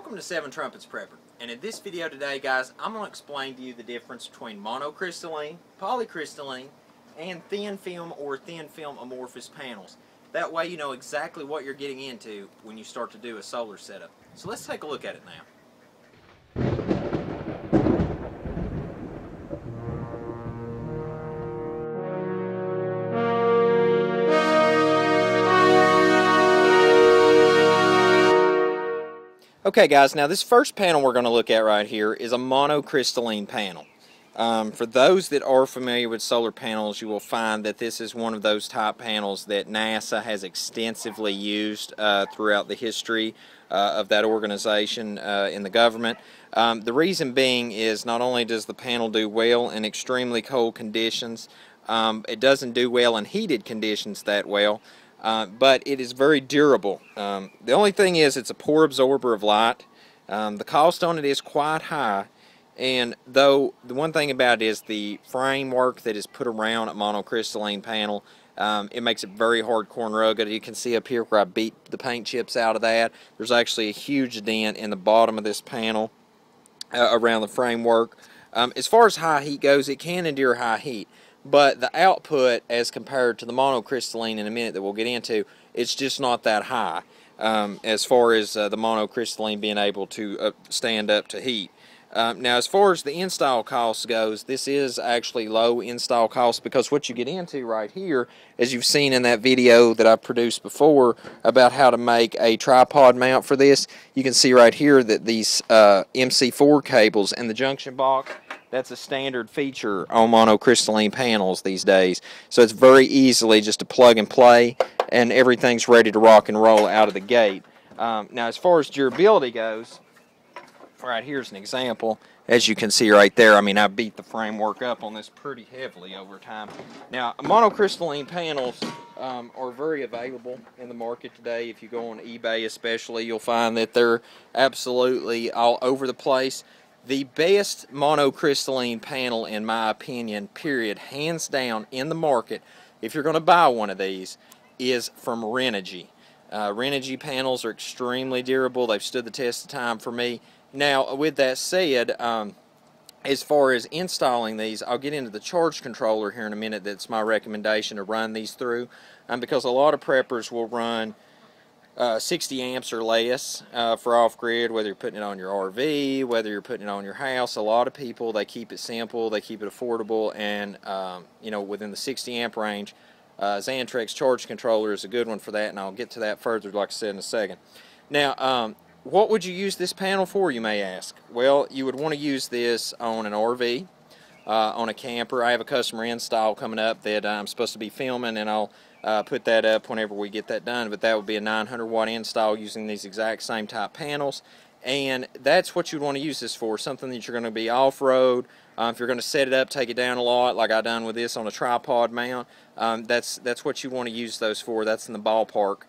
Welcome to Seven Trumpets Prepper. And in this video today, guys, I'm going to explain to you the difference between monocrystalline, polycrystalline, and thin film or thin film amorphous panels. That way you know exactly what you're getting into when you start to do a solar setup. So let's take a look at it now. Okay guys, now this first panel we're going to look at right here is a monocrystalline panel. Um, for those that are familiar with solar panels, you will find that this is one of those type panels that NASA has extensively used uh, throughout the history uh, of that organization uh, in the government. Um, the reason being is not only does the panel do well in extremely cold conditions, um, it doesn't do well in heated conditions that well, uh, but it is very durable. Um, the only thing is it's a poor absorber of light. Um, the cost on it is quite high, and though the one thing about it is the framework that is put around a monocrystalline panel, um, it makes it very hardcore and rugged. You can see up here where I beat the paint chips out of that. There's actually a huge dent in the bottom of this panel uh, around the framework. Um, as far as high heat goes, it can endure high heat but the output as compared to the monocrystalline in a minute that we'll get into, it's just not that high um, as far as uh, the monocrystalline being able to uh, stand up to heat. Um, now, as far as the install cost goes, this is actually low install cost because what you get into right here, as you've seen in that video that I produced before about how to make a tripod mount for this, you can see right here that these uh, MC4 cables and the junction box that's a standard feature on monocrystalline panels these days. So it's very easily just a plug and play and everything's ready to rock and roll out of the gate. Um, now as far as durability goes, right here's an example. As you can see right there, I mean I beat the framework up on this pretty heavily over time. Now monocrystalline panels um, are very available in the market today. If you go on eBay especially, you'll find that they're absolutely all over the place the best monocrystalline panel in my opinion period hands down in the market if you're going to buy one of these is from Renogy. Uh, Renogy panels are extremely durable. They've stood the test of time for me. Now with that said um, as far as installing these I'll get into the charge controller here in a minute. That's my recommendation to run these through um, because a lot of preppers will run uh, 60 amps or less uh, for off-grid, whether you're putting it on your RV, whether you're putting it on your house. A lot of people, they keep it simple, they keep it affordable, and um, you know within the 60 amp range. Uh, Xantrex charge controller is a good one for that, and I'll get to that further, like I said, in a second. Now, um, what would you use this panel for, you may ask? Well, you would want to use this on an RV, uh, on a camper. I have a customer install coming up that I'm supposed to be filming, and I'll uh, put that up whenever we get that done. But that would be a 900 watt install using these exact same type panels. And that's what you'd want to use this for, something that you're going to be off-road. Um, if you're going to set it up, take it down a lot, like I done with this on a tripod mount, um, that's that's what you want to use those for. That's in the ballpark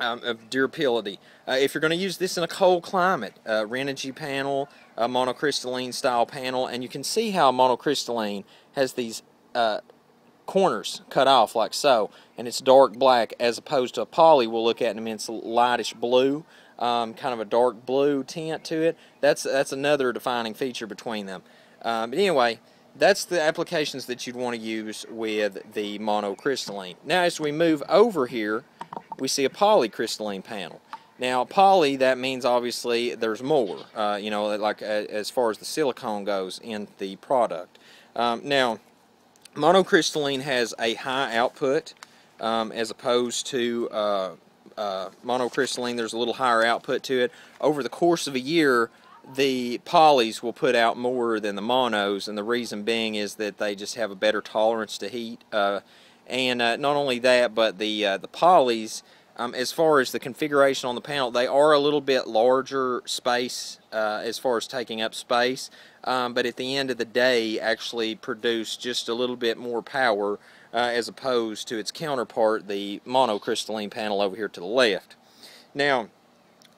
um, of durability. Uh, if you're going to use this in a cold climate, uh, Renogy panel, a monocrystalline style panel, and you can see how monocrystalline has these uh, corners cut off like so, and it's dark black as opposed to a poly we'll look at in a minute, it's lightish blue, um, kind of a dark blue tint to it. That's, that's another defining feature between them. Um, but anyway, that's the applications that you'd want to use with the monocrystalline. Now as we move over here, we see a polycrystalline panel. Now, poly, that means obviously there's more, uh, you know, like uh, as far as the silicone goes in the product. Um, now, monocrystalline has a high output um, as opposed to uh, uh, monocrystalline there's a little higher output to it over the course of a year the polys will put out more than the monos and the reason being is that they just have a better tolerance to heat uh, and uh, not only that but the the polys um, as far as the configuration on the panel, they are a little bit larger space uh, as far as taking up space, um, but at the end of the day actually produce just a little bit more power uh, as opposed to its counterpart, the monocrystalline panel over here to the left. Now,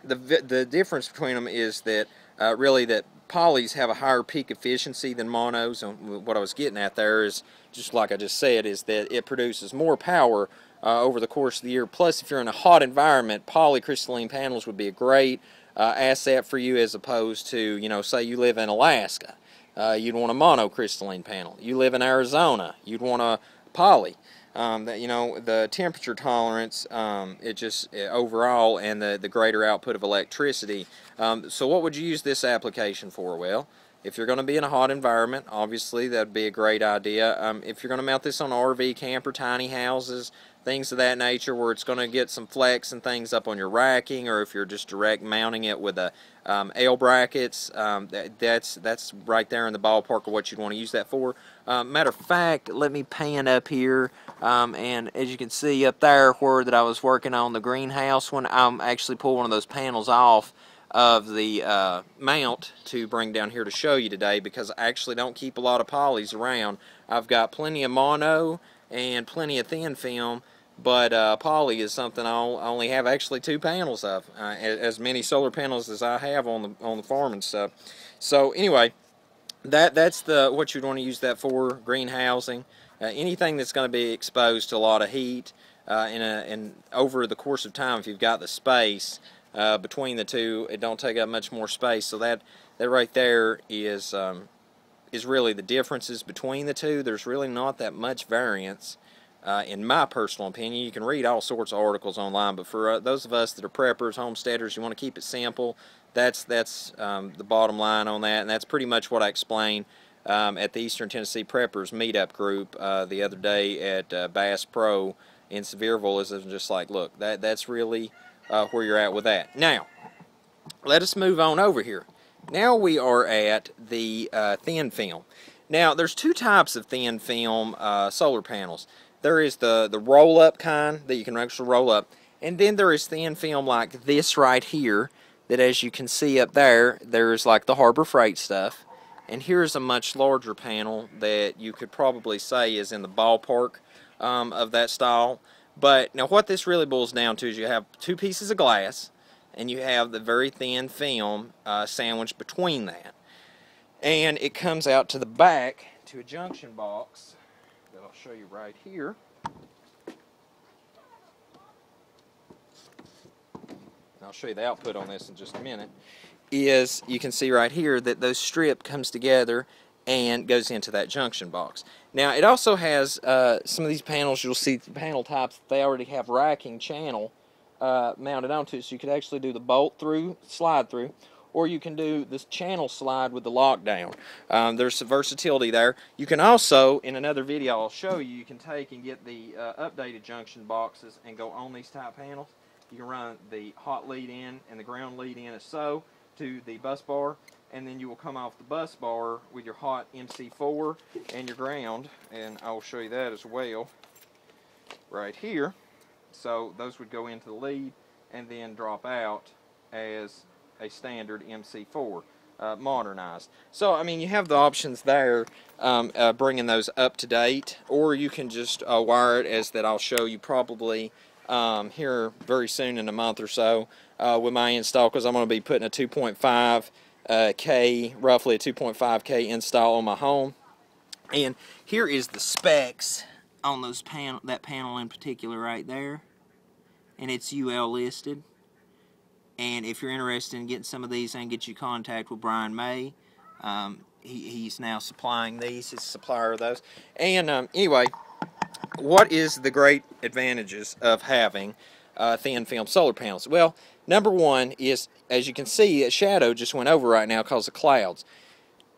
the, the difference between them is that uh, really that polys have a higher peak efficiency than monos, and what I was getting at there is, just like I just said, is that it produces more power uh, over the course of the year. Plus, if you're in a hot environment, polycrystalline panels would be a great uh, asset for you as opposed to, you know, say you live in Alaska. Uh, you'd want a monocrystalline panel. You live in Arizona, you'd want a poly. Um, that you know the temperature tolerance, um, it just it, overall, and the the greater output of electricity. Um, so, what would you use this application for? Well, if you're going to be in a hot environment, obviously that'd be a great idea. Um, if you're going to mount this on RV, camper, tiny houses, things of that nature where it's going to get some flex and things up on your racking or if you're just direct mounting it with a um, L brackets um, that, that's that's right there in the ballpark of what you'd want to use that for. Um, matter of fact let me pan up here um, and as you can see up there where that I was working on the greenhouse when I'm actually pull one of those panels off of the uh, mount to bring down here to show you today because I actually don't keep a lot of polys around. I've got plenty of mono and plenty of thin film but uh, poly is something I only have actually two panels of, uh, as many solar panels as I have on the on the farm and stuff. So anyway, that that's the what you'd want to use that for greenhousing. Uh, anything that's going to be exposed to a lot of heat uh, in a and over the course of time, if you've got the space uh, between the two, it don't take up much more space. So that that right there is um, is really the differences between the two. There's really not that much variance uh, in my personal opinion. You can read all sorts of articles online, but for uh, those of us that are preppers, homesteaders, you want to keep it simple. That's that's um, the bottom line on that, and that's pretty much what I explained um, at the Eastern Tennessee Preppers Meetup group uh, the other day at uh, Bass Pro in Sevierville. Is just like, look, that that's really uh, where you're at with that. Now, let us move on over here. Now we are at the uh, thin film. Now, there's two types of thin film solar panels. There is the, the roll-up kind that you can actually roll up. And then there is thin film like this right here that as you can see up there, there's like the Harbor Freight stuff. And here's a much larger panel that you could probably say is in the ballpark um, of that style. But now what this really boils down to is you have two pieces of glass and you have the very thin film uh, sandwiched between that. And it comes out to the back to a junction box show you right here. I'll show you the output on this in just a minute, is you can see right here that those strip comes together and goes into that junction box. Now it also has uh, some of these panels, you'll see panel types, they already have racking channel uh, mounted onto it so you could actually do the bolt through, slide through, or you can do this channel slide with the lockdown. Um, there's some versatility there. You can also, in another video I'll show you, you can take and get the uh, updated junction boxes and go on these type panels. You can run the hot lead in and the ground lead in as so to the bus bar and then you will come off the bus bar with your hot MC4 and your ground and I'll show you that as well right here. So those would go into the lead and then drop out as a standard MC4 uh, modernized. So, I mean, you have the options there, um, uh, bringing those up to date, or you can just uh, wire it as that I'll show you probably um, here very soon in a month or so uh, with my install, because I'm going to be putting a 2.5 uh, K, roughly a 2.5 K install on my home. And here is the specs on those panel, that panel in particular right there, and it's UL listed. And if you're interested in getting some of these, I can get you contact with Brian May. Um, he, he's now supplying these. He's a supplier of those. And um, anyway, what is the great advantages of having uh, thin film solar panels? Well, number one is, as you can see, a shadow just went over right now because of clouds.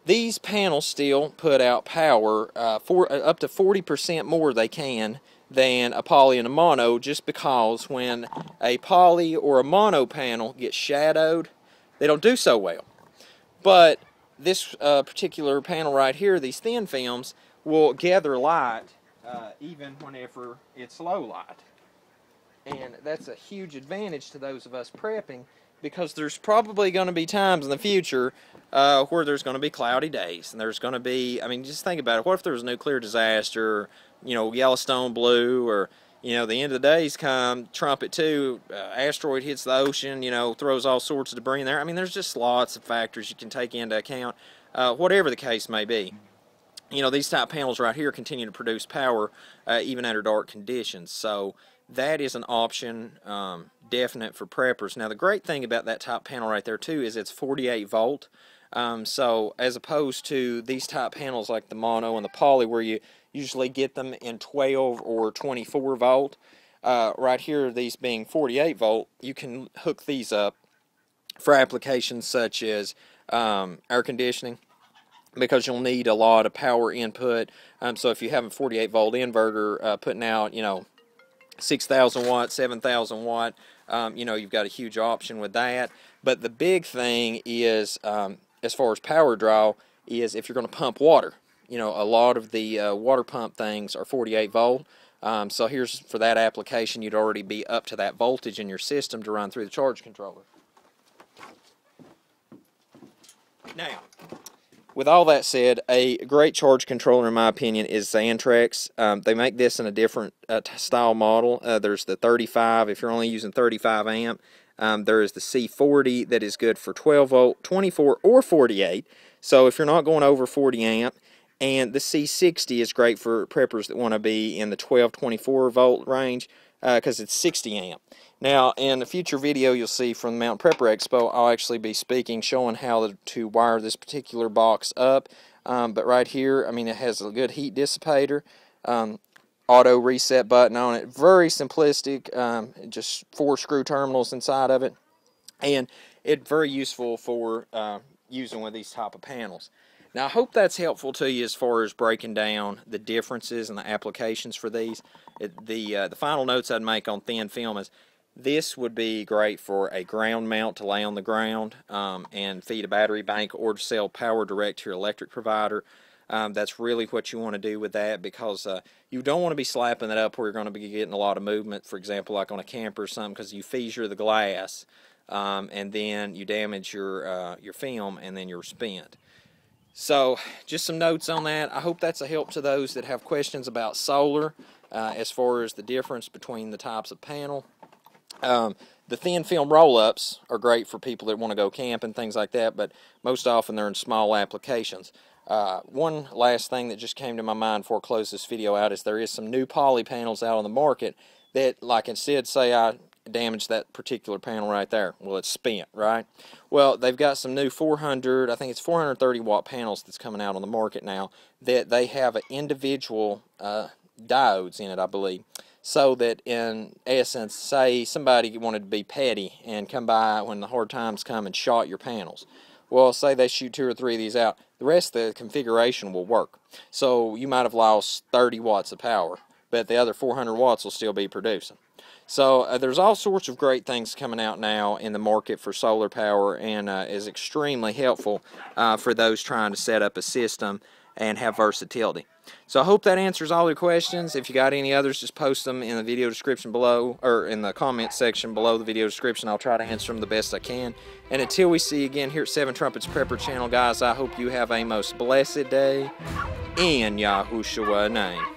These panels still put out power uh, for uh, up to 40% more they can than a poly and a mono just because when a poly or a mono panel gets shadowed, they don't do so well. But this uh, particular panel right here, these thin films, will gather light uh, even whenever it's low light. And that's a huge advantage to those of us prepping because there's probably going to be times in the future uh, where there's going to be cloudy days and there's going to be, I mean, just think about it. What if there was a nuclear disaster you know, Yellowstone blew or, you know, the end of the days come, Trumpet 2, uh, asteroid hits the ocean, you know, throws all sorts of debris in there. I mean, there's just lots of factors you can take into account, uh, whatever the case may be. You know, these type panels right here continue to produce power uh, even under dark conditions. So that is an option um, definite for preppers. Now the great thing about that top panel right there too is it's 48 volt. Um, so as opposed to these type panels like the mono and the poly where you usually get them in 12 or 24 volt, uh, right here these being 48 volt, you can hook these up for applications such as um, air conditioning because you'll need a lot of power input. Um, so if you have a 48 volt inverter uh, putting out, you know, 6,000 watt, 7,000 watt, um, you know, you've got a huge option with that. But the big thing is, um, as far as power draw, is if you're going to pump water. You know, a lot of the uh, water pump things are 48 volt. Um, so here's for that application, you'd already be up to that voltage in your system to run through the charge controller. Now, with all that said, a great charge controller, in my opinion, is Xantrex. Um, they make this in a different uh, style model. Uh, there's the 35, if you're only using 35 amp. Um, there is the C40 that is good for 12 volt, 24, or 48. So if you're not going over 40 amp, and the C60 is great for preppers that want to be in the 12, 24 volt range because uh, it's 60 amp. Now, in a future video you'll see from the Mount Prepper Expo, I'll actually be speaking, showing how to wire this particular box up. Um, but right here, I mean, it has a good heat dissipator, um, auto reset button on it. Very simplistic, um, just four screw terminals inside of it. And it's very useful for uh, using with these type of panels. Now, I hope that's helpful to you as far as breaking down the differences and the applications for these. It, the, uh, the final notes I'd make on thin film is this would be great for a ground mount to lay on the ground um, and feed a battery bank or to sell power direct to your electric provider. Um, that's really what you want to do with that because uh, you don't want to be slapping it up where you're going to be getting a lot of movement, for example, like on a camper or something, because you fissure the glass um, and then you damage your, uh, your film and then you're spent. So, just some notes on that. I hope that's a help to those that have questions about solar uh, as far as the difference between the types of panel. Um, the thin film roll-ups are great for people that want to go camp and things like that, but most often they're in small applications. Uh, one last thing that just came to my mind before I close this video out is there is some new poly panels out on the market that, like instead say I damaged that particular panel right there. Well, it's spent, right? Well, they've got some new 400, I think it's 430 watt panels that's coming out on the market now that they have individual uh, diodes in it, I believe so that in essence, say somebody wanted to be petty and come by when the hard times come and shot your panels. Well, say they shoot two or three of these out, the rest of the configuration will work. So you might have lost 30 watts of power, but the other 400 watts will still be producing. So uh, there's all sorts of great things coming out now in the market for solar power and uh, is extremely helpful uh, for those trying to set up a system and have versatility. So I hope that answers all your questions. If you got any others, just post them in the video description below or in the comment section below the video description. I'll try to answer them the best I can. And until we see you again here at Seven Trumpets Prepper Channel, guys, I hope you have a most blessed day in Yahushua's name.